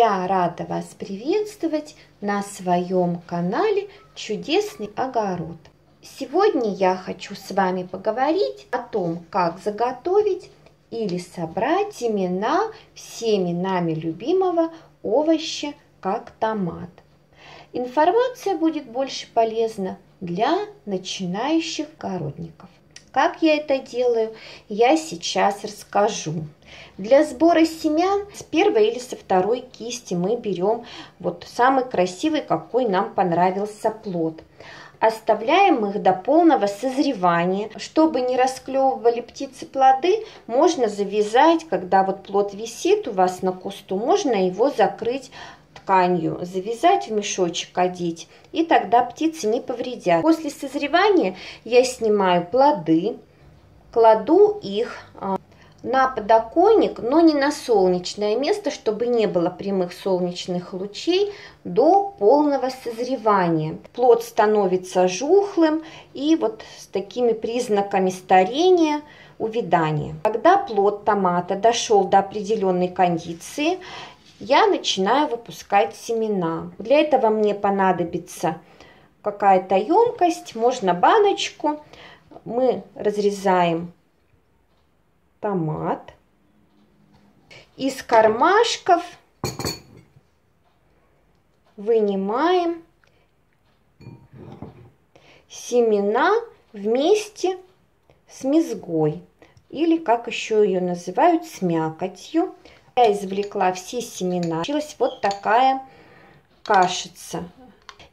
Я рада вас приветствовать на своем канале «Чудесный огород». Сегодня я хочу с вами поговорить о том, как заготовить или собрать семена всеми нами любимого овоща, как томат. Информация будет больше полезна для начинающих огородников. Как я это делаю, я сейчас расскажу. Для сбора семян с первой или со второй кисти мы берем вот самый красивый, какой нам понравился плод. Оставляем их до полного созревания. Чтобы не расклевывали птицы плоды, можно завязать, когда вот плод висит у вас на кусту, можно его закрыть тканью, завязать в мешочек, одеть, и тогда птицы не повредят. После созревания я снимаю плоды, кладу их а, на подоконник, но не на солнечное место, чтобы не было прямых солнечных лучей до полного созревания. Плод становится жухлым и вот с такими признаками старения, увядания. Когда плод томата дошел до определенной кондиции, я начинаю выпускать семена. Для этого мне понадобится какая-то емкость, можно баночку. Мы разрезаем томат. Из кармашков вынимаем семена вместе с мезгой или как еще ее называют с мякотью. Я извлекла все семена. Получилась вот такая кашица.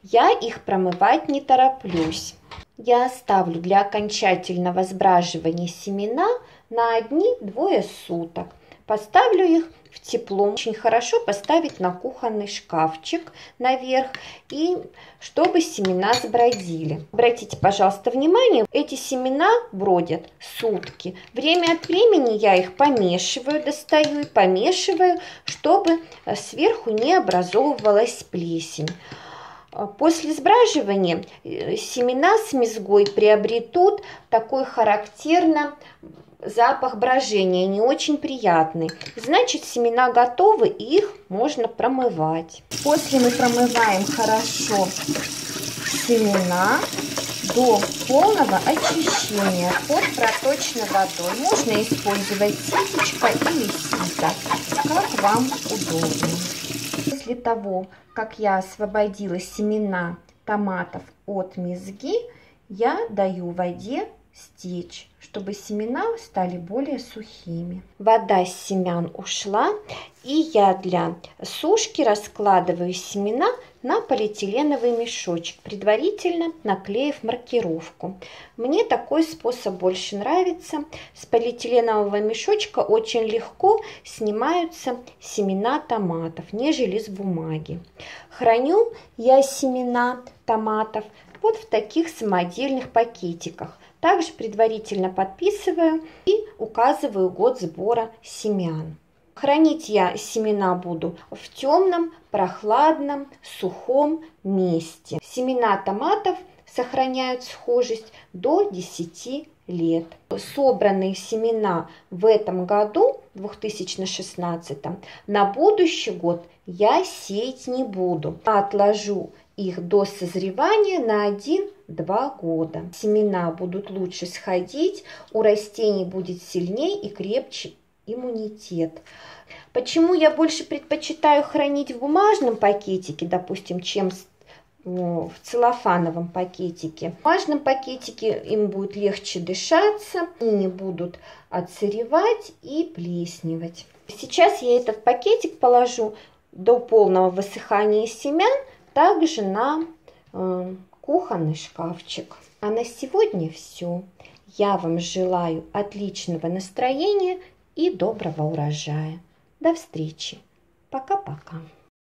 Я их промывать не тороплюсь. Я оставлю для окончательного сбраживания семена на одни-двое суток. Поставлю их в тепло. Очень хорошо поставить на кухонный шкафчик наверх, и чтобы семена сбродили. Обратите, пожалуйста, внимание, эти семена бродят сутки. Время от времени я их помешиваю, достаю и помешиваю, чтобы сверху не образовывалась плесень. После сбраживания э, семена с мезгой приобретут такой характерно запах брожения не очень приятный. Значит, семена готовы, их можно промывать. После мы промываем хорошо семена до полного очищения под проточной водой. Можно использовать ситечко или сито, как вам удобно. После того, как я освободила семена томатов от мезги, я даю воде стечь, чтобы семена стали более сухими. Вода с семян ушла, и я для сушки раскладываю семена на полиэтиленовый мешочек, предварительно наклеив маркировку. Мне такой способ больше нравится. С полиэтиленового мешочка очень легко снимаются семена томатов, нежели с бумаги. Храню я семена томатов вот в таких самодельных пакетиках. Также предварительно подписываю и указываю год сбора семян. Хранить я семена буду в темном, прохладном, сухом месте. Семена томатов сохраняют схожесть до 10 лет. Собранные семена в этом году, 2016, на будущий год я сеять не буду. Отложу их до созревания на 1-2 года. Семена будут лучше сходить, у растений будет сильнее и крепче иммунитет. Почему я больше предпочитаю хранить в бумажном пакетике, допустим, чем в целлофановом пакетике. В бумажном пакетике им будет легче дышаться, они не будут отсыревать и плесневать. Сейчас я этот пакетик положу до полного высыхания семян – также на э, кухонный шкафчик. А на сегодня все. Я вам желаю отличного настроения и доброго урожая. До встречи. Пока-пока.